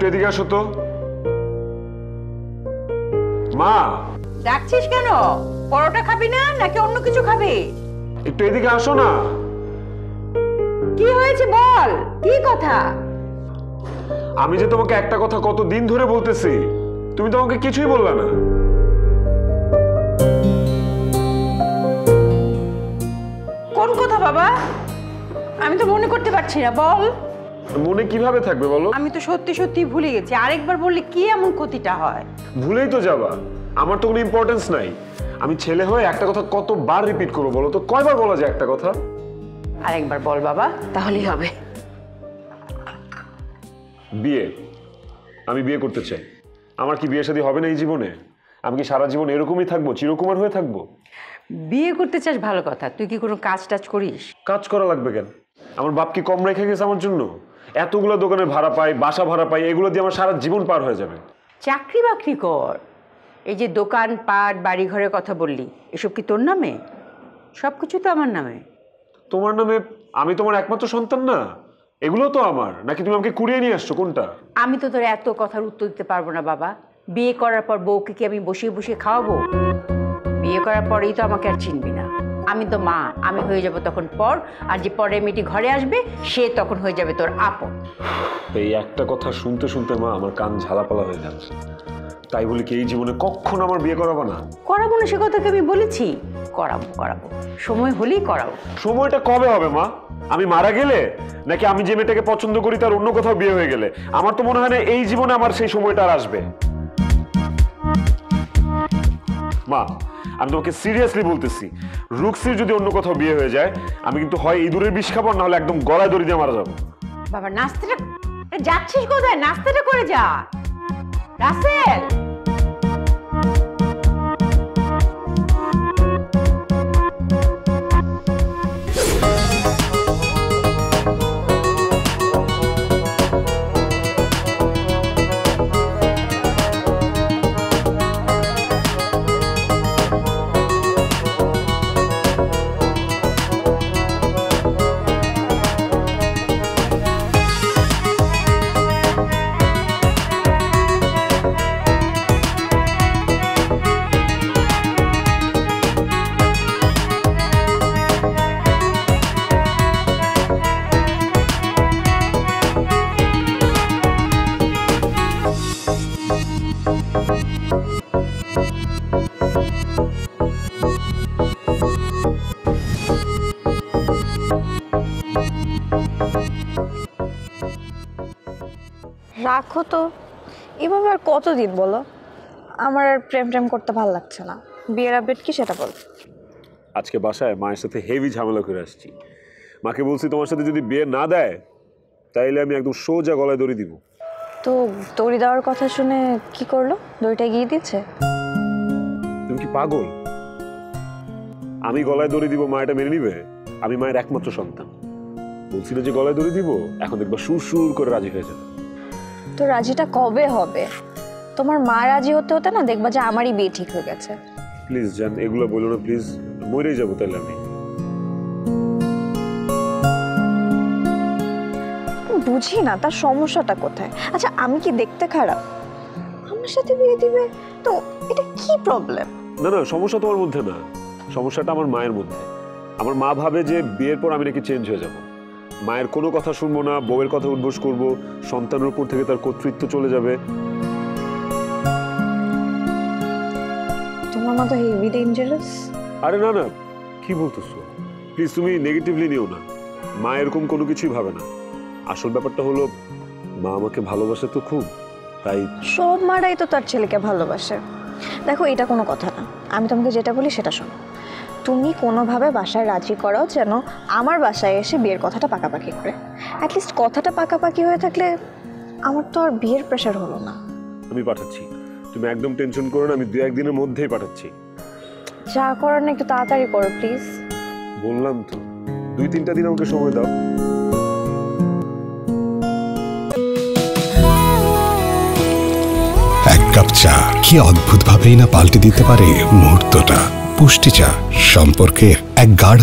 একটু এদিকে আসো তো। মা! ডাকছিস কেন? পরোটা খাবি না নাকি অন্য কিছু খাবি? একটু এদিকে আসো না। কি হয়েছে বল? কি কথা? আমি যে তোমাকে একটা কথা কত দিন ধরে বলতেছি তুমি তো আমাকে কিছুই বললা না। কোন কথা বাবা? আমি তো মনে করতে পারছি না বল। মনে কীভাবে থাকবে বলো? আমি তো সত্যি সত্যি ভুলে গেছি। আরেকবার বললে কি এমন ক্ষতিটা হয়? ভুলেই তো যাবা। আমার তো কোনো ইম্পর্টেন্স নাই। আমি ছেলে হয়ে একটা কথা কতবার রিপিট করব বলো তো? কয়বার বলা যায় একটা কথা? আরেকবার বল বাবা তাহলেই হবে। বিয়ে। আমি বিয়ে করতে চাই। আমার কি বিয়ে শাদী হবে না এই জীবনে? আমি কি সারা জীবন এরকমই থাকব চিরকুমার হয়ে থাকব? বিয়ে করতে চাস ভালো কথা। তুই কি কোনো কাজ টাজ করিস? কাজ করা লাগবে কেন? আমার বাপ কি কম রেখে গেছে আমার জন্য? এতগুলো দোকানের ভাড়া পাই বাসা ভাড়া পাই এগুলো দিয়ে আমার সারা জীবন পার হয়ে যাবে। চাকরি বাকরি কর। এই যে দোকান পাট বাড়ি ঘরের কথা বললি এসব কি তোর নামে? সব কিছু তো আমার নামে। তোমার নামে আমি তোমার একমাত্র সন্তান না? এগুলো তো আমার। নাকি তুমি আমাকে কুড়িয়ে নিয়ে আসছো? কোনটা? আমি তো তোর এত কথার উত্তর দিতে পারব না বাবা। বিয়ে করার পর বউকে কি আমি বসিয়ে বসিয়ে খাওয়াবো? বিয়ে করার পরেই তো আমাকে আর চিনবি না। আমি তো মা আমি হয়ে যাব তখন পর আর যে পরে মেয়েটি ঘরে আসবে সে তখন হয়ে যাবে তোর আপন। এই একটা কথা শুনতে শুনতে মা আমার কান ঝালাপালা হয়ে যাচ্ছে তাই বলি কি এই জীবনে কখন আমার বিয়ে করাবো না? করাবো না সে কথাকে আমি বলেছি? করাবো করাবো। সময় হলেই করাবো। সময়টা কবে হবে মা? আমি মারা গেলে? নাকি আমি যে মেয়েটাকে পছন্দ করি তার অন্য কোথাও বিয়ে হয়ে গেলে? আমার তো মনে হয় না এই জীবনে আমার সেই সময়টা আর আসবে। মা আমি তোমাকে সিরিয়াসলি বলতেছি, রুক্সির যদি অন্য কোথাও বিয়ে হয়ে যায়, আমি কিন্তু হয় ইঁদুরের বিষ খাব না হলে একদম গলায় দড়ি দিয়ে মারা যাব। বাবা, নাস্তাটা যাচ্ছিস কোথায়? নাস্তাটা করে যা। রাসেল! রাখো তো। এভাবে আর কতদিন বলো? আমার আর প্রেম প্রেম করতে ভালো লাগছে না। বিয়ের আপডেট কি সেটা বল। আজকে বাসায় মায়ের সাথে হেভি ঝামেলা করে আসছি। মাকে বলছি তোমার সাথে যদি বিয়ে না দেয় তাইলে আমি একদম সোজা গলায় দড়ি দিব। তো দড়ি দেওয়ার কথা শুনে কি করল? দড়িটা গিয়ে দিচ্ছে তুমি কি পাগল? আমি গলায় দড়ি দিব মা এটা মেনে নিবে? আমি মায়ের একমাত্র সন্তান। বলছিল যে গলায় দড়ি দিব এখন দেখবা সুর সুর করে রাজি হয়ে যাবে। তো রাজিটা কবে হবে? তোমার মা রাজি হতে হতে না দেখবা যে আমারই বিয়ে ঠিক হয়ে গেছে। প্লিজ জান এগুলো বলো না প্লিজ। মরেই যাব তাহলে আমি। বুঝি না তার সমস্যাটা কোথায়? আচ্ছা আমি কি দেখতে খারাপ? আমার সাথে বিয়ে দিবে? তো এটা কি প্রবলেম না না সমস্যা তোমার মধ্যে না। সমস্যাটা আমার মায়ের মধ্যে। আমার মা ভাবে যে বিয়ের পর আমি নাকি চেঞ্জ হয়ে যাব। মায়ের কোনো কথা শুনব না বউয়ের কথা উদ্বোস করব সন্তানের উপর থেকে তার কর্তৃত্ব চলে যাবে। তোমার মতো হেভি ডেঞ্জারাস আরে না না কি বলতেছো? প্লিজ তুমি নেগেটিভলি নিও না। মা এরকম কোনো কিছুই ভাবে না। আসল ব্যাপারটা হলো মা আমাকে ভালোবাসে তো খুব তাই সব মারাই তো তার ছেলেকে ভালোবাসে। দেখো এটা কোনো কথা না। আমি তোমাকে যেটা বলি সেটা শোনো। তুমি কোনোভাবে বাসায় রাজি করাও যেন আমার বাসায় এসে বিয়ের কথাটা পাকাপাকি করে। অ্যাটলিস্ট কথাটা পাকাপাকি হয়ে থাকলে আমার তো আর বিয়ের প্রেশার হলো না। আমি পাঠাচ্ছি। তুমি একদম টেনশন করো না আমি দু একদিনের মধ্যেই পাঠাচ্ছি। যা করার না একটু তাড়াতাড়ি করো প্লিজ বললাম তো দুই তিনটা দিন আমাকে সময় দাও। এক কাপ চা কি অদ্ভুতভাবেই না পাল্টে দিতে পারে মুহূর্তটা। পুষ্টি চা সম্পর্কে এক গাঢ়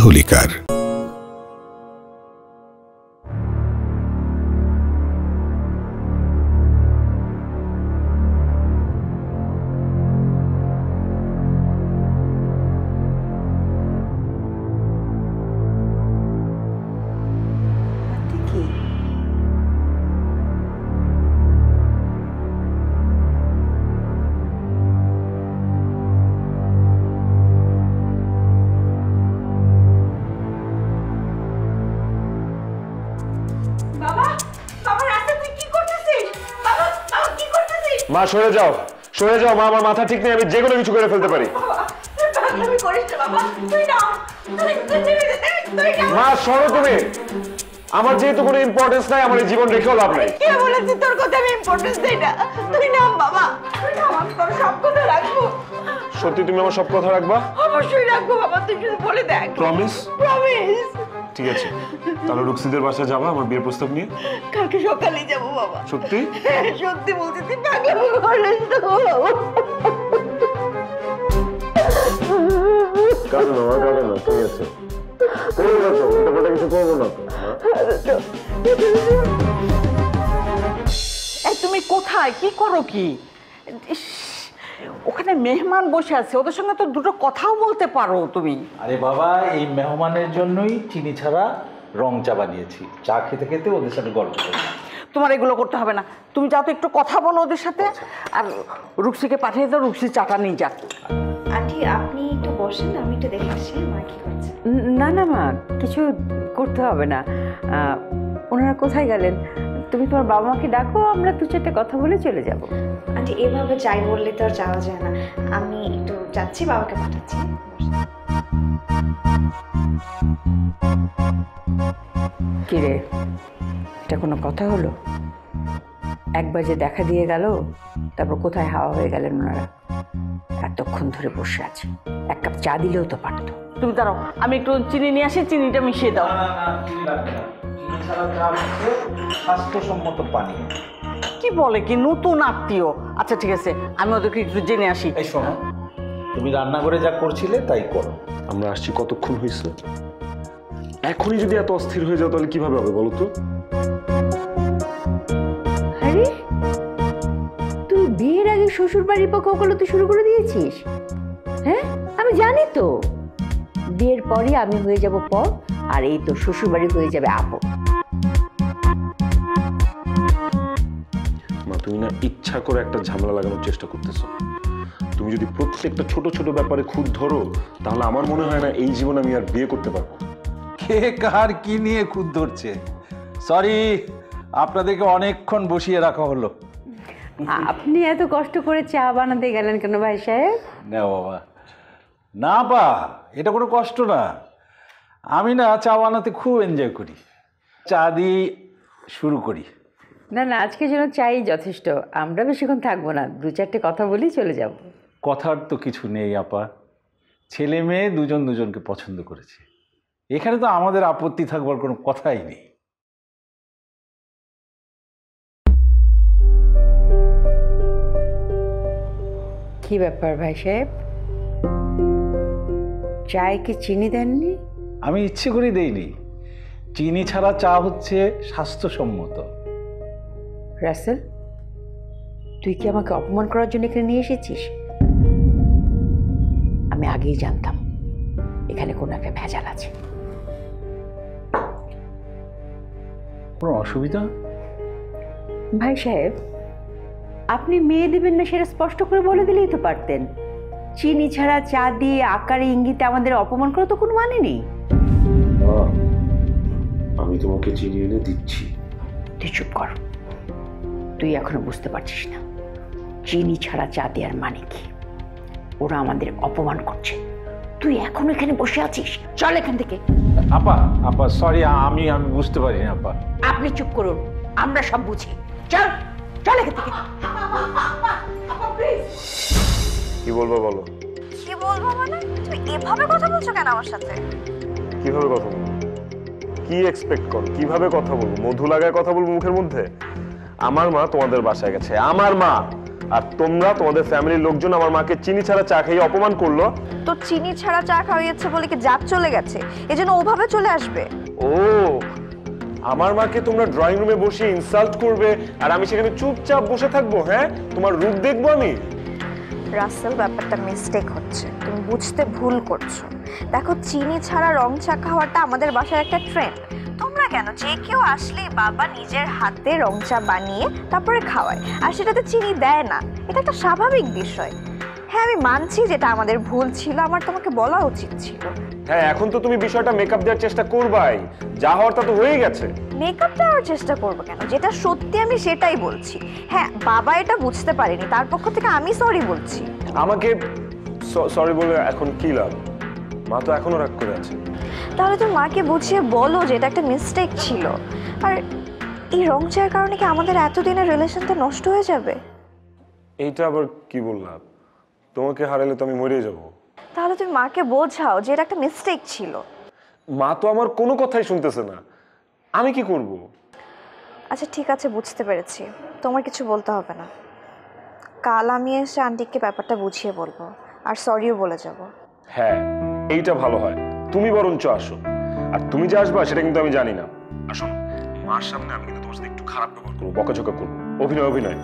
মা সরে যাও। সরে যাও মা আমার মাথা ঠিক নেই আমি যে কোনো কিছু করে ফেলতে পারি। মা সরো তুমি। আমার যেহেতু কোনো ইম্পর্টেন্স নাই আমার এই জীবন রেখেও লাভ নাই। কে বলেছে তোর কথা আমি ইম্পর্টেন্স দেই না? তুই নাম বাবা। তুই নাম আমি তোর সব কথা রাখব। সত্যি তুমি আমার সব কথা রাখবা? অবশ্যই রাখব বাবা তুই শুধু বলে দেখ। প্রমিস প্রমিস ঠিক আছে। তাহলে রুক্সিদের বাসায় যাবা আমার বিয়ের প্রস্তাব নিয়ে। কালকে সকালে যাব বাবা। সত্যি? সত্যি বলছি তুই পাগলামো তো কাঁদো না মা কাঁদো না ঠিক আছে। করব না তো উল্টাপাল্টা কিছু করব না তো তুমি কোথায়? কি করো কি? ওখানে মেহমান বসে আছে ওদের সঙ্গে তো দুটো কথাও বলতে পারো তুমি। আরে বাবা এই মেহমানের জন্যই চিনি ছাড়া রং চা বানিয়েছি। চা খেতে খেতে ওদের সাথে গল্প তোমার এগুলো করতে হবে না। তুমি যাও তো একটু কথা বলো ওদের সাথে। আর রুক্সিকে পাঠিয়ে দাও রুক্সি চাটা নিয়ে যাক। আন্টি আপনি একটু বসেন আমি একটু দেখে আসি মা কি করছে। না না মা কিছু করতে হবে না। ওনারা কোথায় গেলেন? তুমি তোমার বাবা মাকে ডাকো আমরা দু চারটে কথা বলে চলে যাব। আন্টি এভাবে চাই বললে তো আর যাওয়া যায় না। আমি একটু যাচ্ছি বাবাকে পাঠাচ্ছি। কিরে এটা কোনো কথা হলো? একবার যে দেখা দিয়ে গেল তারপর কোথায় হাওয়া হয়ে গেলেন ওনারা? এতক্ষণ ধরে বসে আছে। এক কাপ চা দিলেও তো পারতো। তুমি দাঁড়াও আমি একটু চিনি নিয়ে আসি চিনিটা মিশিয়ে দাও। হচ্ছে স্বাস্থ্যসম্মত পানীয় কি বলে কি নতুন আত্মীয়? আচ্ছা ঠিক আছে আমি ওদেরকে একটু জেনে আসি। এই শোনো তুমি রান্নাঘরে যা করছিলে তাই করো। আমরা আসছি কতক্ষণ হয়েছে এখনই যদি এত অস্থির হয়ে যাও তাহলে কীভাবে হবে বলো তো? আরে তুই বিয়ের আগে শ্বশুর বাড়ির পক্ষ ওগুলো তুই শুরু করে দিয়েছিস? হ্যাঁ আমি জানি তো। বিয়ের পরই আমি হয়ে যাব পর আর এই তো শ্বশুর বাড়ি হয়ে যাবে আপন মা তুমি না ইচ্ছা করে একটা ঝামেলা লাগানোর চেষ্টা করতেছো। তুমি যদি প্রত্যেকটা ছোট ছোট ব্যাপারে খুদ ধরো তাহলে আমার মনে হয় না এই জীবন আমি আর বিয়ে করতে পারব। কে কার কি নিয়ে খুদ ধরছে? সরি আপনাদেরকে অনেকক্ষণ বসিয়ে রাখা হলো। আপনি এত কষ্ট করে চা বানাতে গেলেন কেন ভাই সাহেব? না বাবা। না বা এটা কোনো কষ্ট না। আমি না চা বানাতে খুব এনজয় করি। চা দিয়ে শুরু করি। না না আজকে যেন চাই যথেষ্ট। আমরা বেশিক্ষণ থাকব না। দু চারটে কথা বলেই চলে যাব। কথার তো কিছু নেই আপা। ছেলে মেয়ে দুজন দুজনকে পছন্দ করেছে। এখানে তো আমাদের আপত্তি থাকবার কোনো কথাই নেই। কি ব্যাপার ভাই সাহেব? চায় কি চিনি দেননি? আমি ইচ্ছে করে দেইনি। চিনি ছাড়া চা হচ্ছে স্বাস্থ্যসম্মত। রাসেল তুই কি আমাকে অপমান করার জন্য এখানে নিয়ে এসেছিস? আমি আগেই জানতাম এখানে কোনো একটা ভেজাল আছে। কোনো অসুবিধা? ভাই সাহেব আপনি মেয়ে দেবেন না সেটা স্পষ্ট করে বলে দিলেই তো পারতেন। চিনি ছাড়া চা দিয়ে আকারে ইঙ্গিতে আমাদের অপমান করা তো কোনো মানে নেই। আমি তোমাকে চিনি এনে দিচ্ছি। তুই চুপ কর। তুই এখনও বুঝতে পারছিস না। চিনি ছাড়া চা দেওয়ার মানে কি? ওরা আমাদের অপমান করছে। তুই এখন এখানে বসে আছিস? চল এখান থেকে। আপা আপা সরি আমি আমি বুঝতে পারিনি আপা। আপনি চুপ করুন আমরা সব বুঝি। চল চল এখান থেকে। কি বলব বলো? কি বলব মানে? তুমি এভাবে কথা বলছো কেন আমার সাথে? কীভাবে কথা বলব? কি এক্সপেক্ট কর? কীভাবে কথা বলব? মধু লাগায় কথা বলব মুখের মধ্যে? আমার মা তোমাদের বাসায় গেছে। আমার মা! আর তোমরা তোমাদের ফ্যামিলির লোকজন আমার মাকে চিনি ছাড়া চা খাইয়ে অপমান করল। তো চিনি ছাড়া চা খাওয়াইছে বলে কি জাত চলে গেছে? এজন্য ওভাবে চলে আসবে। ও! আমার মাকে তোমরা ড্রয়িং রুমে বসে ইনসাল্ট করবে আর আমি সেখানে চুপচাপ বসে থাকব হ্যাঁ? তোমার রূপ দেখব আমি? রাসেল ব্যাপারটা মিস্টেক হচ্ছে। তুমি বুঝতে ভুল করছ। দেখো চিনি ছাড়া রং চা খাওয়াটা আমাদের বাসার একটা ট্রেন্ড কেন? যে কেউ আসলে বাবা নিজের হাতে রং চা বানিয়ে তারপরে খাওয়ায় আর সেটাতে চিনি দেয় না। এটা একটা স্বাভাবিক বিষয়। হ্যাঁ আমি মানছি যেটা আমাদের ভুল ছিল আমার তোমাকে বলা উচিত ছিল। হ্যাঁ এখন তো তুমি বিষয়টা মেকআপ দেওয়ার চেষ্টা করবাই। যা হওয়ার তা তো হয়ে গেছে। মেকআপ দেওয়ার চেষ্টা করব কেন? যেটা সত্যি আমি সেটাই বলছি। হ্যাঁ বাবা এটা বুঝতে পারেনি তার পক্ষ থেকে আমি সরি বলছি। আমাকে সরি বলে এখন কি লাভ? মা তো এখনও রাগ করে আছে। তাহলে তোর মাকে বুঝিয়ে বলো যে এটা একটা মিস্টেক ছিল। আর এই রং চায়ের কারণে কি আমাদের এতদিনের রিলেশনটা নষ্ট হয়ে যাবে? এইটা আবার কি বললাম তোমাকে হারালে তো আমি মরে যাব। তাহলে তুমি মাকে বোঝাও যে এটা একটা মিস্টেক ছিল। মা তো আমার কোনো কথাই শুনতেছে না। আমি কি করব? আচ্ছা ঠিক আছে বুঝতে পেরেছি। তোমার কিছু বলতে হবে না। কাল আমি এসে আন্টিকে ব্যাপারটা বুঝিয়ে বলব। আর সরিও বলে যাব। হ্যাঁ এইটা ভালো হয়। তুমি বরঞ্চ আসো। আর তুমি যে আসবা সেটা কিন্তু আমি জানি না। আসো মার সামনে আমি কিন্তু তোমার সাথে একটু খারাপ ব্যবহার করব বকাঝকা করব। অভিনয় অভিনয়।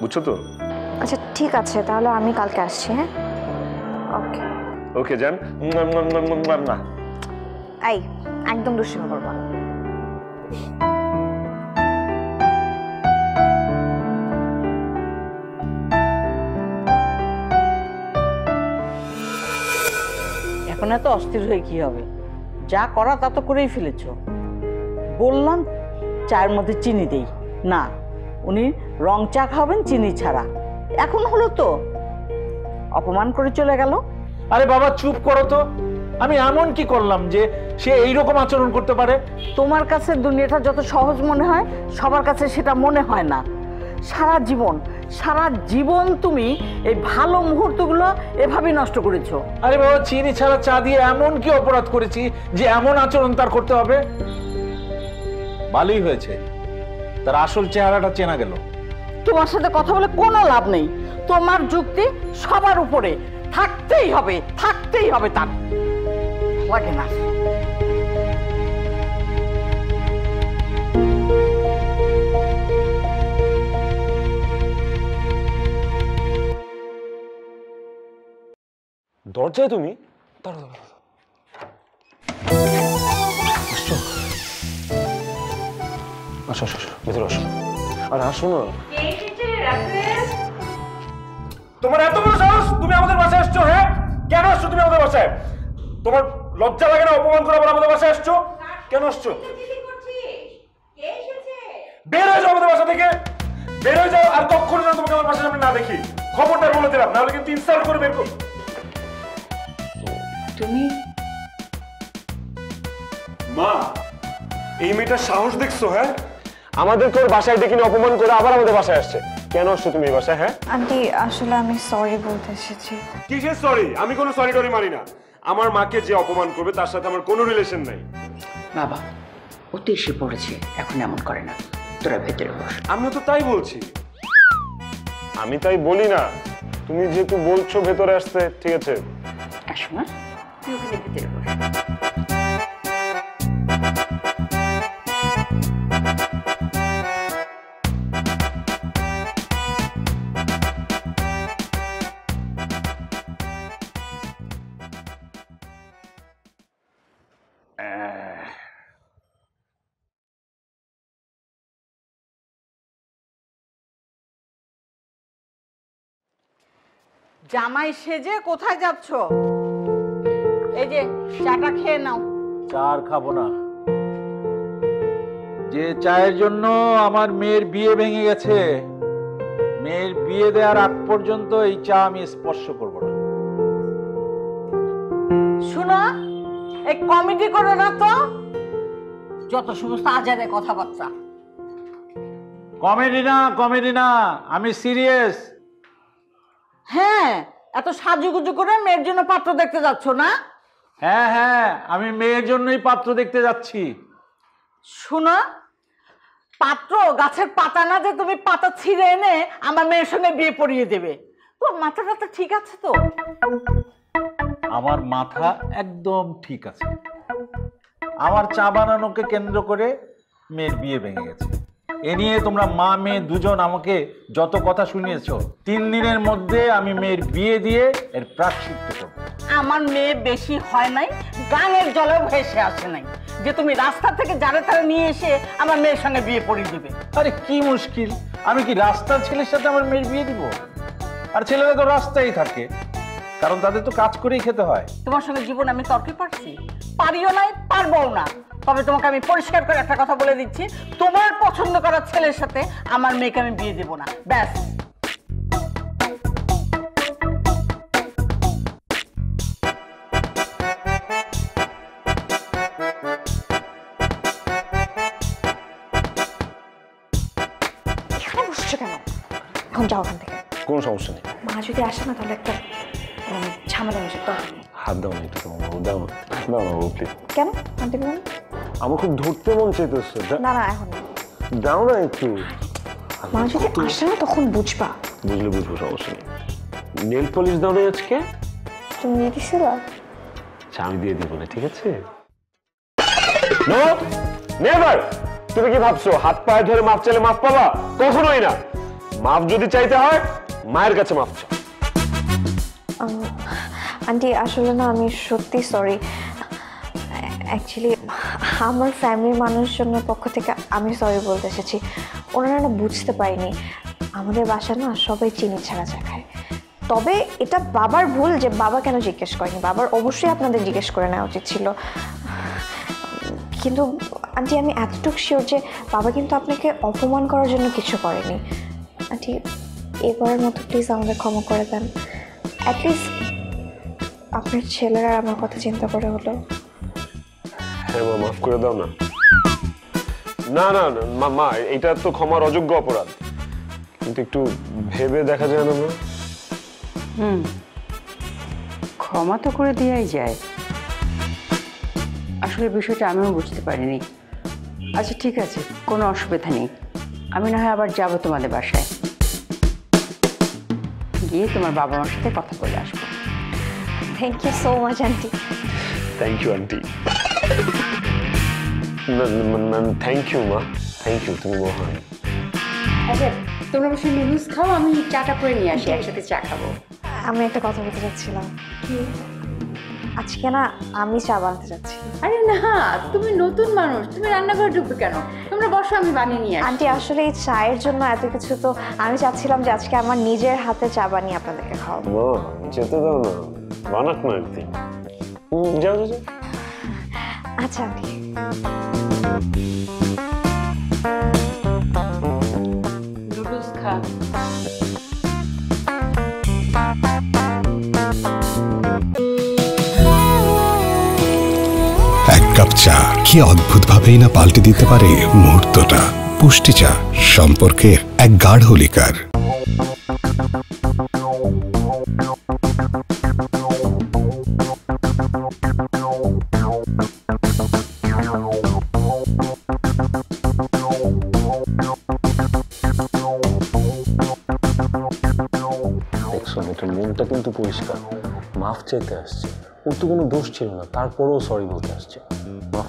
বুঝছ তো? আচ্ছা ঠিক আছে তাহলে আমি কালকে আসছি হ্যাঁ? ওকে। ওকে যান না। এই একদম দুশ্চিন্তা করব এখন এত অস্থির হয়ে কি হবে? যা করা তা তো করেই ফেলেছ। বললাম চায়ের মধ্যে চিনি দেই। না উনি রং চা খাবেন চিনি ছাড়া। এখন হলো তো। অপমান করে চলে গেল। আরে বাবা চুপ করো তো। আমি এমন কি করলাম যে সে এইরকম আচরণ করতে পারে? তোমার কাছে দুনিয়াটা যত সহজ মনে হয় সবার কাছে সেটা মনে হয় না। সারা জীবন সারা জীবন তুমি এই ভালো মুহূর্তগুলো এভাবেই নষ্ট করেছ। আরে বাবা চিনি ছাড়া চা দিয়ে এমন কি অপরাধ করেছি যে এমন আচরণ তার করতে হবে? ভালোই হয়েছে। তার আসল চেহারাটা চেনা গেল। তোমার সাথে কথা বলে কোনো লাভ নেই। তোমার যুক্তি সবার উপরে। থাকতেই হবে থাকতেই হবে তার। লাগে না। দরজায় তুমি? তোমার এত তুমি আমাদের বাসায় আসছো হ্যাঁ? কেন আসছো তুমি আমাদের তোমার লজ্জা লাগে না, অপমান আমাদের বাসায় আসছো? কেন আসছো? বের হয়ে যাও আমাদের বাসা থেকে। বের হয়ে যাও, আর আমার না দেখি। খবরটা বলে দিলাম, নাহলে কিন্তু ইনসাল্ট করে বের করো তুমি? মা এই মেয়েটার সাহস দেখছ হ্যাঁ? আমাদেরকে ওর বাসায় ডেকে অপমান করে আবার আমাদের বাসায় আসছে। কেন আসছো তুমি এই বাসায় হ্যাঁ? আন্টি আসলে আমি সরি বলতে এসেছি। কিসের সরি আমি কোনো সরি টরি মানি না। আমার মাকে যে অপমান করবে তার সাথে আমার কোনো রিলেশন নাই। বাবা ও তো এসে পড়েছে এখন এমন করে না। তোরা ভেতরে বস। আমিও তো তাই বলছি। আমি তাই বলি না। তুমি যেহেতু বলছো ভেতরে আসতে ঠিক আছে। আসো তুই জামাই সেজে কোথায় যাচ্ছ? এই যে চাটা খেয়ে নাও। চা আর খাব না। যে চায়ের জন্য আমার মেয়ের বিয়ে ভেঙে গেছে মেয়ের বিয়ে দেওয়ার আগ পর্যন্ত এই চা আমি স্পর্শ করব না। শুনো এই কমিটি করো না তো। যত সমস্ত আজারে কথাবার্তা। কমেডি না কমেডি না আমি সিরিয়াস। হ্যাঁ এত সাজুগুজু করে মেয়ের জন্য পাত্র দেখতে যাচ্ছ না? হ্যাঁ হ্যাঁ আমি মেয়ের জন্যই পাত্র দেখতে যাচ্ছি। শুনো পাত্র গাছের পাতা না যে তুমি পাতা ছিঁড়ে এনে আমার মেয়ের সঙ্গে বিয়ে পড়িয়ে দেবে। তোর মাথা টাথা ঠিক আছে তো? আমার মাথা একদম ঠিক আছে। আমার চা বানানোকে কেন্দ্র করে মেয়ের বিয়ে ভেঙে গেছে। এ নিয়ে তোমরা মা মেয়ে দুজন আমাকে যত কথা শুনিয়েছো তিন দিনের মধ্যে আমি মেয়ের বিয়ে দিয়ে এর করব। আমার মেয়ে বেশি হয় নাই গানের জলেও ভেসে আসে নাই। যে তুমি রাস্তা থেকে যারে তারে নিয়ে এসে আমার মেয়ের সঙ্গে বিয়ে পড়িয়ে দিবে। আরে কি মুশকিল আমি কি রাস্তার ছেলের সাথে আমার মেয়ের বিয়ে দিব? আর ছেলেরা তো রাস্তায় থাকে। কারণ তাদের তো কাজ করেই খেতে হয়। তোমার সঙ্গে জীবন আমি তর্কে পারছি? পারিও নাই পারবও না। তবে তোমাকে আমি পরিষ্কার করে একটা কথা বলে দিচ্ছি। তোমার পছন্দ করা ছেলের সাথে আমার মেয়েকে আমি বিয়ে দেবো না। ব্যাস। এখানে বসছো কেন? এখন যাও ওখান থেকে। কোনো সমস্যা নেই। মা যদি আসে না তাহলে একটা হাত দাও না একটু তোমার বাবু দাও। না দাও না বাবু প্লিজ কেন? আনতে পারবেন আমার খুব ধরতে মন চাইতেছে দা- না না এখন না। দাও না একটু। মা যদি আসে না তখন বুঝবা। বুঝলে বুঝব সমস্যা নেই। নেল পলিশ দাও না আজকে। তুমি নিয়ে দিছিল আচ্ছা আমি দিয়ে দিব না ঠিক আছে? No never! তুমি কি ভাবছ হাত পায়ে ধরে মাপ চাইলে মাপ পাবা? কখনোই না। মাপ যদি চাইতে হয় মায়ের কাছে মাপ চাও আন্টি, আসলে না, আমি সত্যি সরি অ্যাকচুয়ালি আমার ফ্যামিলির মানুষজনের পক্ষ থেকে আমি সরি বলতে এসেছি। ওনারা না বুঝতে পারিনি। আমাদের বাসা না সবাই চিনি ছাড়া চা খায়। তবে এটা বাবার ভুল যে বাবা কেন জিজ্ঞেস করেনি? বাবার অবশ্যই আপনাদের জিজ্ঞেস করে নেওয়া উচিত ছিল। কিন্তু আন্টি, আমি এতটুকু শিওর যে বাবা কিন্তু আপনাকে অপমান করার জন্য কিছু করেনি। আন্টি, এবারের মতো প্লিজ আমাদের ক্ষমা করে দেন। অ্যাটলিস্ট আপনার ছেলেরা আমার কথা চিন্তা করে হলো। হ্যাঁ মা মাফ করে দাও না। না না না, মা মা এটা তো ক্ষমার অযোগ্য অপরাধ। কিন্তু একটু ভেবে দেখা যায় না মা। হুম ক্ষমা তো করে দেওয়াই যায়। আসলে বিষয়টা আমিও বুঝতে পারিনি। আচ্ছা ঠিক আছে কোনো অসুবিধা নেই। আমি না হয় আবার যাব তোমাদের বাসায়। গিয়ে তোমার বাবা মার সাথে কথা বলে আসব। Thank you so much aunty thank you aunty thank you মা থ্যাংক ইউ তুমি মহান। আচ্ছা তোমরা বসে নুডলস খাও আমি চাটা করে নিয়ে আসি একসাথে চা খাব। আমি একটা কথা বলতে চাচ্ছিলাম। আজকে না আমি চা বানাতে যাচ্ছি। আরে না তুমি নতুন মানুষ তুমি রান্নাঘরে ঢুকবে কেন? তোমরা বসো আমি বানিয়ে নিয়ে আসি। আন্টি আসলে এই চায়ের জন্য এত কিছু তো আমি চাচ্ছিলাম যে আজকে আমার নিজের হাতে চা বানিয়ে আপনাদেরকে খাওয়াবো। যেতে দাও না। বানাক না একদিন। যাও যাও যাও। আচ্ছা আন্টি নুডলস খা। এক কাপ চা। কি অদ্ভুতভাবেই না পাল্টে দিতে পারে মুহূর্তটা। পুষ্টি চা। সম্পর্কের এক গাঢ় লিকার। ছিল না তারপরেও সরি বলতে আসছে। মাফ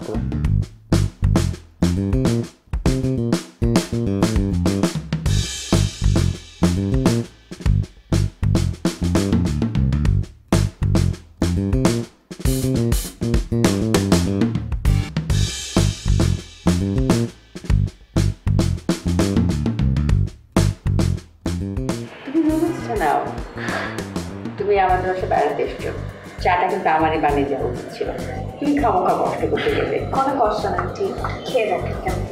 তুমি আমাদের বাসায় বেড়াতে এসছো। চাটা কিন্তু আমারই বানিয়ে যাওয়া উচিত ছিল। তুমি খাব খাব কষ্ট করতে গেলে। কোনো কষ্ট না ঠিক। খেয়ে রাখি কেমন।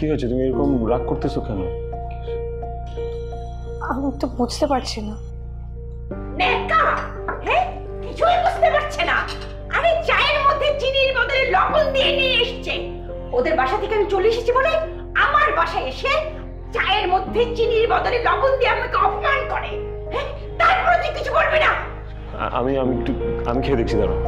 কি হয়েছে? তুমি এরকম রাগ করতেছো কেন? আমি তো বুঝতে পারছি না। নেকা কিছুই বুঝতে পারছে না। আরে চায়ের মধ্যে চিনির বদলে লবণ দিয়ে নিয়ে এসেছে। ওদের বাসা থেকে আমি চলে এসেছি বলে আমার বাসায় এসে চায়ের মধ্যে চিনির বদলে লবণ দিয়ে আমাকে অপমান করে। হ্যাঁ তারপরে তুই কিছু করবি না? আমি আমি একটু আমি খেয়ে দেখছি দাঁড়াও।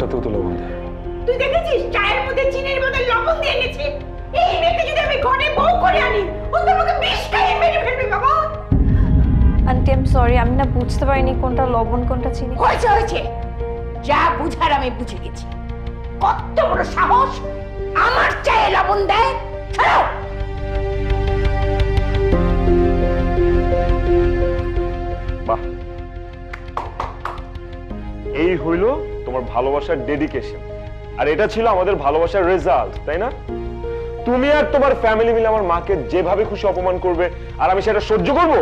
আমারটাতেও তো লবণ দেয় তুই দেখেছিস চায়ের মধ্যে চিনির বদলে লবণ দিয়ে এনেছে? এই মেয়েকে যদি আমি ঘরে বউ করে আনি ও তোমাকে বিষ খাইয়ে মেরে ফেলবে বাবা। আন্টি এম সরি আমি না বুঝতে পারিনি কোনটা লবণ কোনটা চিনি। হয়েছে হয়েছে। যা বুঝার আমি বুঝে গেছি। কত বড় সাহস আমার চায়ে লবণ দেয়। ছাড়ো। বাহ। এই হইল তোমার ভালোবাসার ডেডিকেশন আর এটা ছিল আমাদের ভালোবাসার রেজাল্ট তাই না? তুমি আর তোমার ফ্যামিলি মিলে আমার মাকে যেভাবে খুশি অপমান করবে আর আমি সেটা সহ্য করব?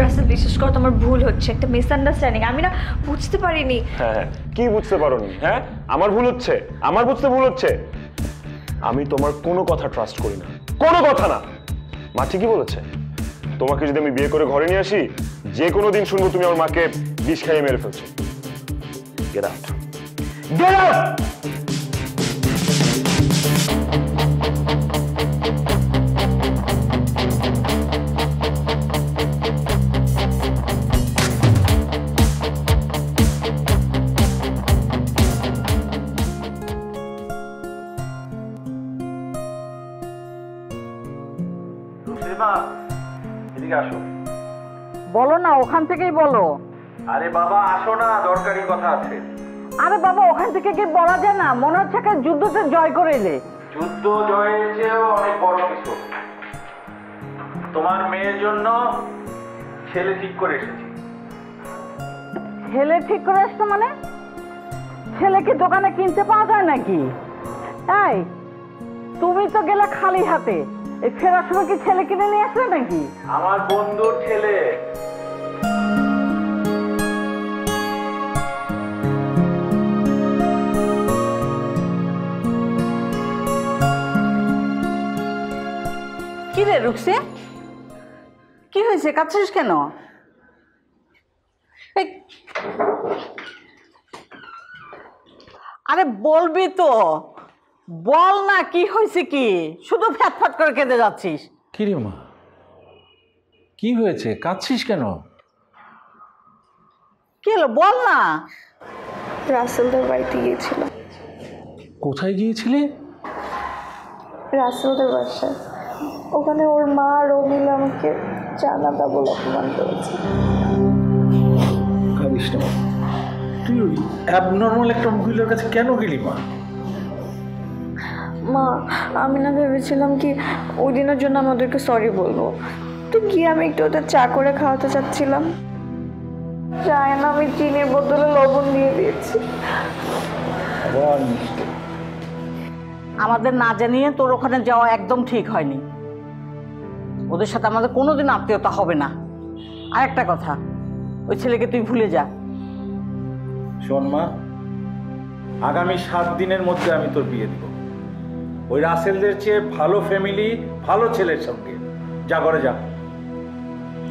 রাসেল বিশ্বাস করো তোমার ভুল হচ্ছে একটা মিসআন্ডারস্ট্যান্ডিং আমি না বুঝতে পারিনি। হ্যাঁ হ্যাঁ। কি বুঝতে পারোনি হ্যাঁ? আমার ভুল হচ্ছে আমার বুঝতে ভুল হচ্ছে। আমি তোমার কোনো কথা ট্রাস্ট করি না কোনো কথা না। মা ঠিকই বলেছে। তোমাকে যদি আমি বিয়ে করে ঘরে নিয়ে আসি যে কোনো দিন শুনব তুমি আমার মাকে বিষ খাইয়ে মেরে ফেলছো। গেট আউট এদিকে আসো। বলো না ওখান থেকেই বলো। আরে বাবা আসো না দরকারি কথা আছে। আরে বাবা ওখান থেকে কি বলা যায় না? মনে হচ্ছে একটা যুদ্ধতে জয় করে এলে। যুদ্ধ জয়ের চেয়েও অনেক বড় কিছু। তোমার মেয়ের জন্য ছেলে ঠিক করে এসেছি। ছেলে ঠিক করে আসতো মানে? ছেলে কি দোকানে কিনতে পাওয়া যায় নাকি? এই তুমি তো গেলে খালি হাতে। এই ফেরার সময় কি ছেলে কিনে নিয়ে আসলে নাকি? আমার বন্ধুর ছেলে। রে রুকসে? কি হয়েছে? কাঁদছিস কেন? আরে বলবি তো বল না কি হয়েছে কি? শুধু ফ্যাটফাট করে কেঁদে যাচ্ছিস। কি রে মা? কি হয়েছে? কাঁদছিস কেন? কি হলো? বল না। রাসেলদের বাড়িতে গিয়েছিলাম কোথায় গিয়েছিলে? রাসেলদের বাসায়। ওখানে ওর মা আর ও মিলে আমাকে জানাদা বলে অপমান করেছে। কাঁদিস না তুই অ্যাবনর্মাল একটা মহিলার কাছে কেন গেলি মা? মা আমি না ভেবেছিলাম কি ওই দিনের জন্য আমি ওদেরকে সরি বলব। তো গিয়ে আমি একটু ওদের চা করে খাওয়াতে চাচ্ছিলাম। চায় না আমি চিনির বোতলে লবণ দিয়ে দিয়েছি। আমাদের না জানিয়ে তোর ওখানে যাওয়া একদম ঠিক হয়নি। ওদের সাথে আমাদের কোনোদিন আত্মীয়তা হবে না। আর একটা কথা ওই ছেলেকে তুই ভুলে যা। শোন মা আগামী সাত দিনের মধ্যে আমি তোর বিয়ে দিব। ওই রাসেলদের চেয়ে ভালো ফ্যামিলি ভালো ছেলের সঙ্গে। যা করে যা।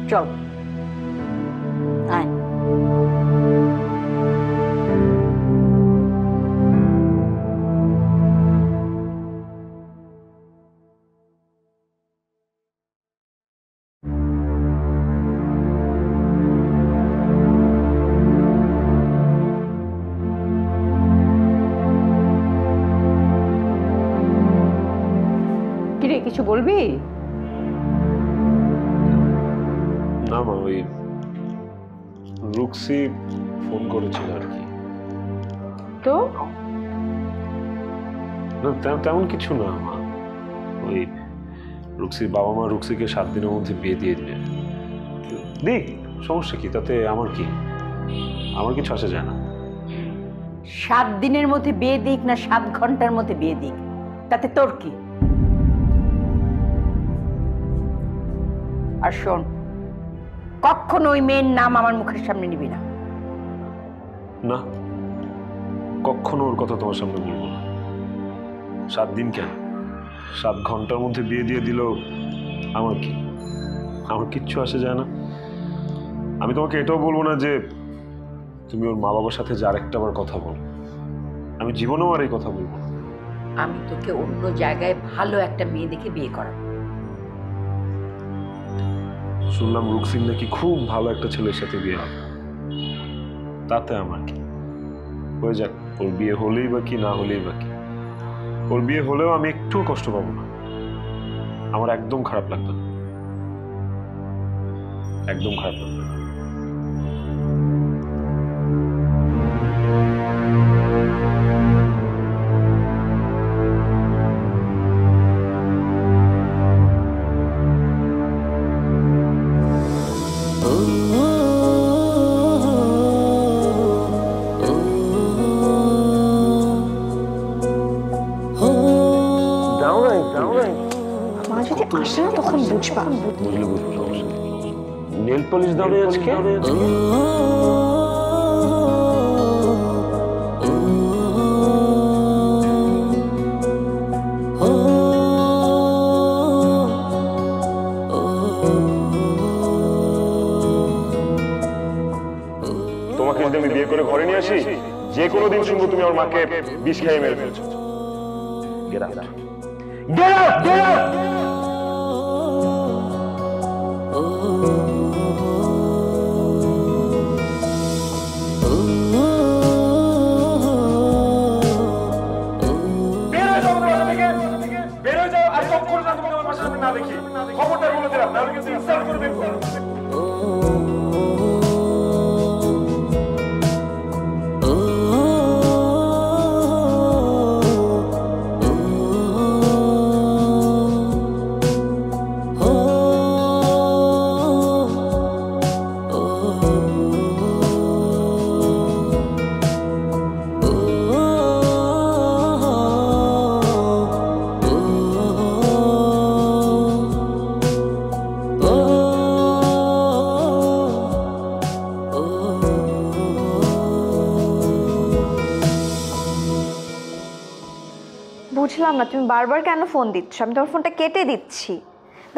চল। আয়। কিছু বলবি? না মা ওই রুক্সি ফোন করেছিল আর কি। তো? না তেমন কিছু না মা। ওই রুক্সির বাবা মা রুক্সিকে সাত দিনের মধ্যে বিয়ে দিয়ে দিবে দিক সমস্যা কি? তাতে আমার কি? আমার কিছু আসে যায় না। সাত দিনের মধ্যে বিয়ে দিক না সাত ঘণ্টার মধ্যে বিয়ে দিক? তাতে তোর কি? আর শোন কখনো ওই মেয়ের নাম আমার মুখের সামনে নিবি না। না কখনো ওর কথা তোমার সামনে বলব না। সাত দিন কেন? সাত ঘণ্টার মধ্যে বিয়ে দিয়ে দিল আমার কি? আমার কিচ্ছু আসে যায় না। আমি তোমাকে এটাও বলব না যে তুমি ওর মা বাবার সাথে যে আরেকটা বার কথা বলো। আমি জীবনেও আর এই কথা বলব না। আমি তোকে অন্য জায়গায় ভালো একটা মেয়ে দেখে বিয়ে করাবো। শুনলাম রুকসিন নাকি খুব ভালো একটা ছেলের সাথে বিয়ে হবে। তাতে আমার কি? হয়ে যাক, ওর বিয়ে হলেই বা কি, না হলেই বা কি। ওর বিয়ে হলেও আমি একটুও কষ্ট পাবো না। আমার একদম খারাপ লাগতো একদম খারাপ লাগতো বুঝবা বুঝলে তোমাকে যদি আমি বিয়ে করে ঘরে নিয়ে আসি, যে কোনো দিন শুনব তুমি আমার মাকে বিষ খাইয়ে মেরে ফেলছো! বের হয়ে যাও বাসা থেকে বের তুমি বারবার কেন ফোন দিচ্ছ? আমি তোমার ফোনটা কেটে দিচ্ছি।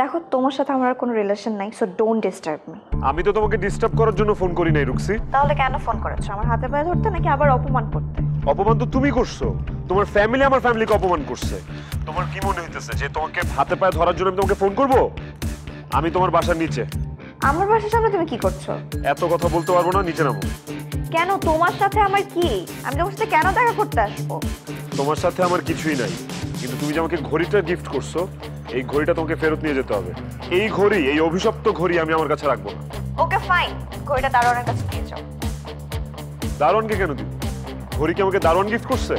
দেখো তোমার সাথে আমার আর কোনো রিলেশন নাই সো ডোন্ট ডিস্টার্ব মি আমি তো তোমাকে ডিস্টার্ব করার জন্য ফোন করি নাই রুক্সি। তাহলে কেন ফোন করেছ? আমার হাতে পায়ে ধরতে নাকি আবার অপমান করতে? অপমান তো তুমি করছ। তোমার ফ্যামিলি আমার ফ্যামিলিকে অপমান করছে। তোমার কি মনে হইতেছে যে তোমাকে হাতে পায়ে ধরার জন্য আমি তোমাকে ফোন করব? আমি তোমার বাসার নিচে। আমার বাসার সামনে তুমি কি করছ? এত কথা বলতে পারব না নিচে নামো। কেন? তোমার সাথে আমার কি? আমি তোমার সাথে কেন দেখা করতে আসব? তোমার সাথে আমার কিছুই নাই। কিন্তু তুমি যে আমাকে ঘড়িটা গিফট করছ এই ঘড়িটা তোমাকে ফেরত নিয়ে যেতে হবে। এই ঘড়ি এই অভিশপ্ত ঘড়ি আমি আমার কাছে রাখব না। ওকে ফাইন ঘড়িটা দারোয়ানের কাছে দিয়ে যাও। দারোয়ানকে কেন দিব? ঘড়ি কি আমাকে দারোয়ান গিফট করছে?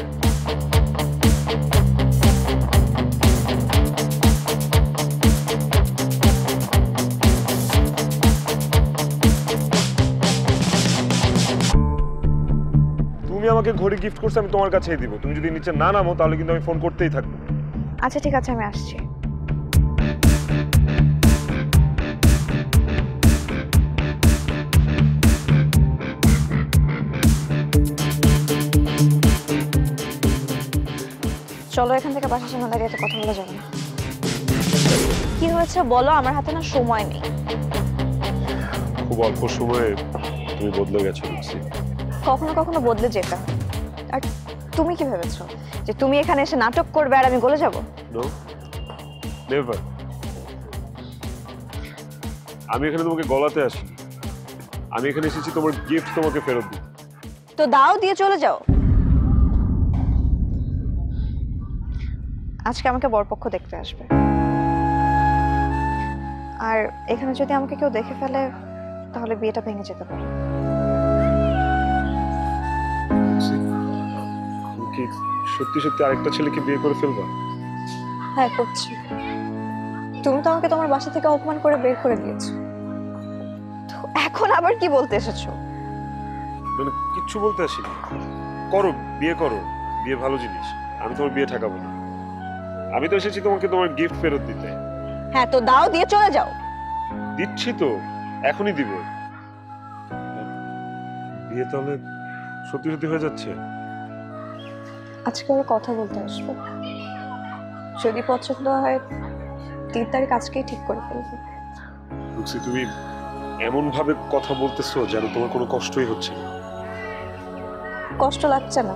আমাকে ঘড়ি গিফট করছে আমি তোমার কাছেই দিব। তুমি যদি নিচে না নামো তাহলে কিন্তু আমি ফোন করতেই থাকব। আচ্ছা ঠিক আছে আমি আসছি। চলো এখান থেকে বাসার সামনে দাঁড়িয়ে তো কথা বলা যাবে না। কি হয়েছে বলো আমার হাতে না সময় নেই। খুব অল্প সময়ে তুমি বদলে গেছো বুঝছি। কখনো কখনো বদলে যেতে। হয়। আর তুমি কি ভেবেছো? যে তুমি এখানে এসে নাটক করবে আর আমি গলে যাব? নেভার আমি এখানে তোমাকে গলাতে আসি। আমি এখানে এসেছি তোমার গিফট তোমাকে ফেরত দিই তো দাও দিয়ে চলে যাও। আজকে আমাকে বরপক্ষ দেখতে আসবে। আর এখানে যদি আমাকে কেউ দেখে ফেলে তাহলে বিয়েটা ভেঙে যেতে পারে। কি সত্যি সত্যি আরেকটা ছেলেকে বিয়ে করে ফেলবা? হ্যাঁ করছি। তুমি তো আমাকে তোমার বাসা থেকে অপমান করে বের করে দিয়েছ। তো এখন আবার কি বলতে এসেছ? মানে কিচ্ছু বলতে আসিনি। করো বিয়ে করো। বিয়ে ভালো জিনিস। আমি তোমার বিয়ে ঠেকাবো না। আমি তো এসেছি তোমাকে তোমার গিফট ফেরত দিতে। হ্যাঁ তো দাও দিয়ে চলে যাও। দিচ্ছি তো। এখনই দিব। বিয়ে তাহলে সত্যি সত্যি হয়ে যাচ্ছে? আজকে ওর কথা বলতে আসবে। যদি পছন্দ হয় তিন তারিখ আজকেই ঠিক করে ফেলব। লুক্সি তুমি এমন ভাবে কথা বলতেছো যেন তোমার কোনো কষ্টই হচ্ছে না। কষ্ট লাগছে না।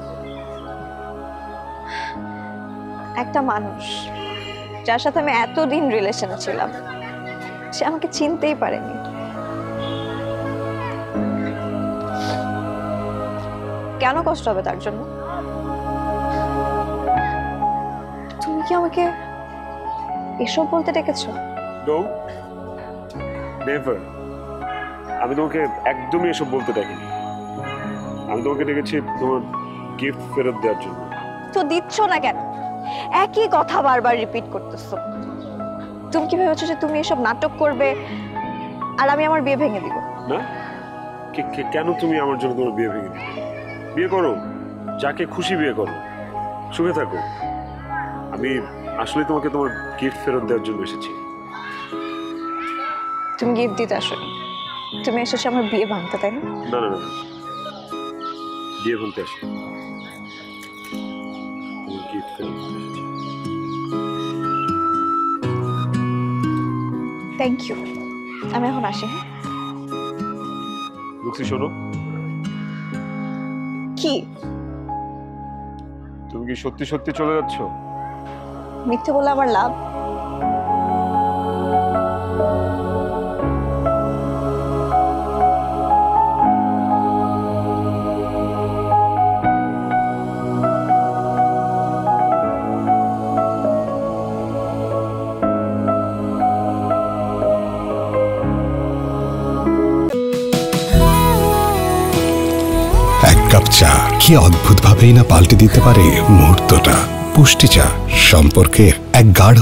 একটা মানুষ যার সাথে আমি এতদিন রিলেশনে ছিলাম সে আমাকে চিনতেই পারেনি। কেন কষ্ট হবে তার জন্য? কি আমাকে এসব বলতে ডেকেছো? নো নেভার আমি তোমাকে একদমই এসব বলতে ডাকিনি আমি তোমাকে ডেকেছি তোমার গিফট ফেরত দেওয়ার জন্য। তো দিচ্ছ না কেন? একই কথা বারবার রিপিট করতেছো। তুমি কি ভেবেছো যে তুমি এসব নাটক করবে আর আমি আমার বিয়ে ভেঙে দিব? না? কেন তুমি আমার জন্য তোমার বিয়ে ভেঙে দিবে বিয়ে করো। যাকে খুশি বিয়ে করো। সুখে থাকো। আমি আসলে তোমাকে তোমার গিফট ফেরত দেওয়ার জন্য এসেছি। তুমি গিফট দিতে আসো। তুমি এসেছ আমার বিয়ে ভাঙতে তাই না? না না। বিয়ে ভাঙতে আসো। গিফট ফেরত থ্যাংক ইউ আমি এখন আসি হ্যাঁ? লুক্সি শোনো। কি? তুমি কি সত্যি সত্যি চলে যাচ্ছ? মিথ্যে বলে আমার লাভ? এক কাপ চা। কি অদ্ভুতভাবেই না পাল্টে দিতে পারে মুহূর্তটা। পুষ্টি চা সম্পর্কের এক গাঢ়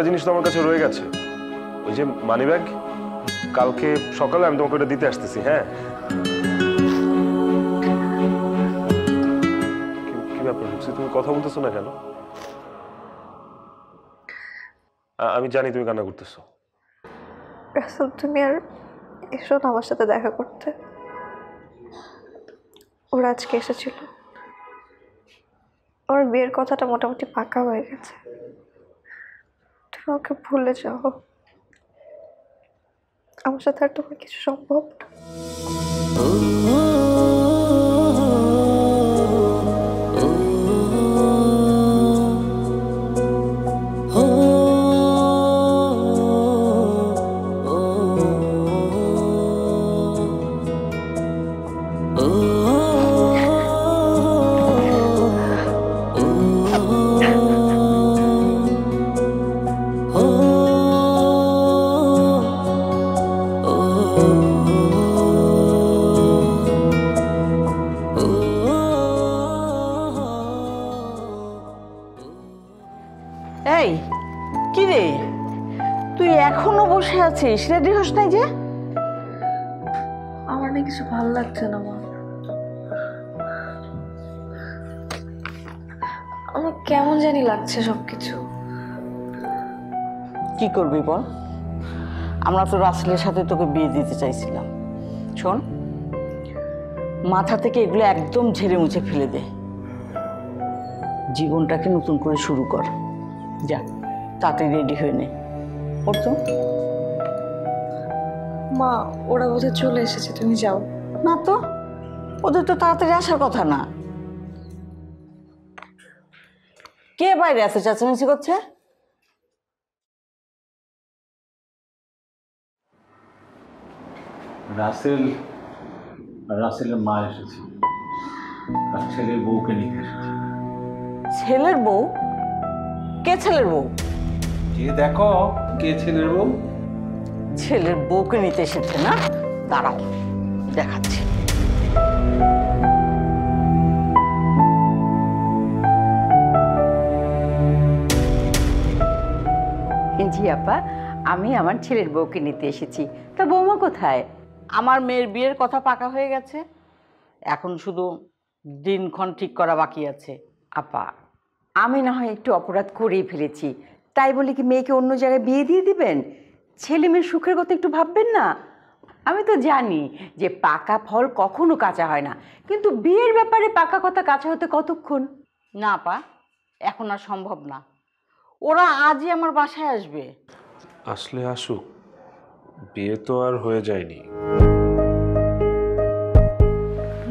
আরেকটা জিনিস তো আমার কাছে রয়ে গেছে। ওই যে মানি ব্যাগ কালকে সকালে আমি তোমাকে ওটা দিতে আসতেছি হ্যাঁ? কি- ব্যাপার টুকসি তুমি কথা বলতেছো না কেন? আমি জানি তুমি কান্না করতেছো। তুমি আর এসো না আমার সাথে দেখা করতে। ওরা আজকে এসেছিল। ওর বিয়ের কথাটা মোটামুটি পাকা হয়ে গেছে। তুমি ওকে ভুলে যাও। আমার সাথে আর তোমার কিছু সম্ভব না। তুই এখনও বসে আছিস? রেডি হস নাই যে? আমার না কিছু ভালো লাগছে না মা। আমার কেমন জানি লাগছে সব কিছু কি করবি বল? আমরা তো রাসেলের সাথে তোকে বিয়ে দিতে চাইছিলাম। শোন মাথা থেকে এগুলো একদম ঝেড়ে মুছে ফেলে দে। জীবনটাকে নতুন করে শুরু কর। যা তাতে রেডি হয়ে নে। পড়তো? মা ওরা বোধহয় চলে এসেছে তুমি যাও। না তো ওদের তো তাড়াতাড়ি আসার কথা না। কে বাইরে আছে চেঁচামেচি করছে? রাসেল রাসেলের মা এসেছে। আর ছেলের বউকে নিতে এসেছে। ছেলের বউ? কে ছেলের বউ? যে দেখো কে ছেলের বউ? ছেলের বউকে নিতে এসেছে না? দাঁড়াও দেখাচ্ছি। জি আপা আমি আমার ছেলের বউকে নিতে এসেছি। তা বৌমা কোথায়? আমার মেয়ের বিয়ের কথা পাকা হয়ে গেছে। এখন শুধু দিনক্ষণ ঠিক করা বাকি আছে। আপা আমি না হয় একটু অপরাধ করেই ফেলেছি। তাই বলে কি মেয়েকে অন্য জায়গায় বিয়ে দিয়ে দিবেন? ছেলে মেয়ের সুখের কথা একটু ভাববেন না? আমি তো জানি যে পাকা ফল কখনো কাঁচা হয় না। কিন্তু বিয়ের ব্যাপারে পাকা কথা কাঁচা হতে কতক্ষণ? না পা এখন আর সম্ভব না। ওরা আজই আমার বাসায় আসবে। আসলে আসুক বিয়ে তো আর হয়ে যায়নি।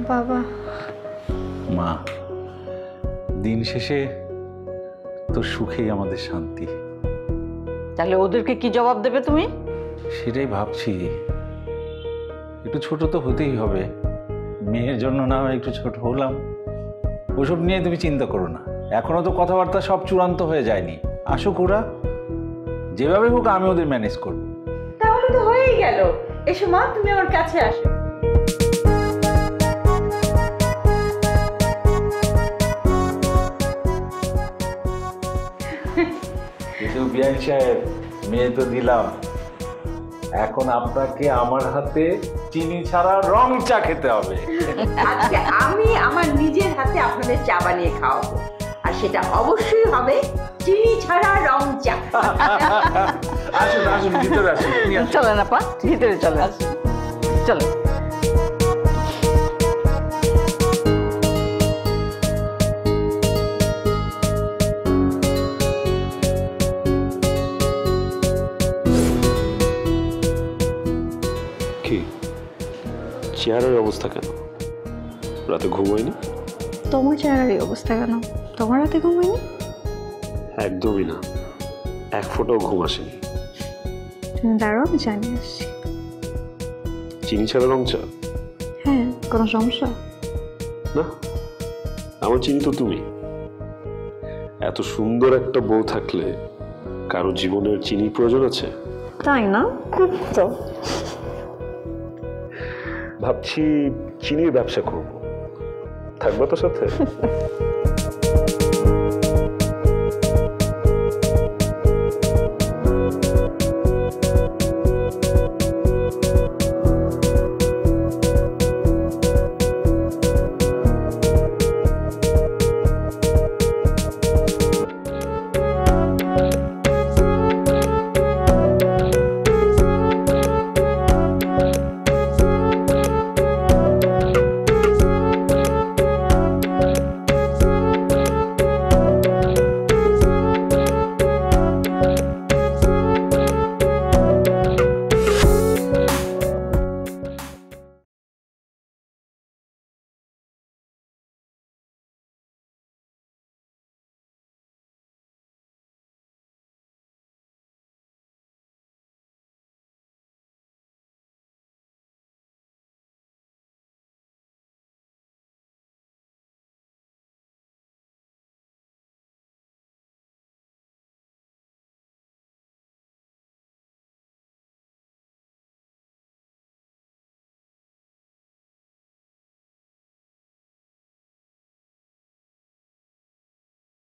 বাবা। মা দিন শেষে তোর সুখেই আমাদের শান্তি। তাহলে ওদেরকে কি জবাব দেবে তুমি? সেটাই ভাবছি। একটু ছোট তো হতেই হবে। মেয়ের জন্য না হয় একটু ছোট হলাম। ওসব নিয়ে তুমি চিন্তা করো না। এখনও তো কথাবার্তা সব চূড়ান্ত হয়ে যায়নি। আসুক ওরা। যেভাবে হোক আমি ওদের ম্যানেজ করব। তাহলে তো হয়েই গেল। এসো মা তুমি আমার কাছে আসো। কিন্তু বিয়ান সাহেব মেয়ে তো দিলাম এখন আপনাকে আমার হাতে চিনি ছাড়া রং চা খেতে হবে। আজকে আমি আমার নিজের হাতে আপনাদের চা বানিয়ে খাওয়াবো। আর সেটা অবশ্যই হবে চিনি ছাড়া রং চা। আসুন আসুন ভিতরে আসুন আপনি আসুন। চলে ভিতরে চলে আসুন। চলো চেয়ারের অবস্থা কেন? রাতে ঘুমায়নি তোমার চেহারার এই অবস্থা কেন? তোমার রাতে ঘুমাইনি একদমই না। এক ফোঁটাও ঘুম আসেনি। তুমি দাঁড়াও আমি জানিয়ে আসছি। চিনি ছাড়া রং চা? হ্যাঁ কোনো সমস্যা? না। আমার চিনি তো তুমি। এত সুন্দর একটা বউ থাকলে কারও জীবনের চিনির প্রয়োজন আছে? তাই না? খুব তো। ভাবছি চিনির ব্যবসা করব। থাকব তো সাথে?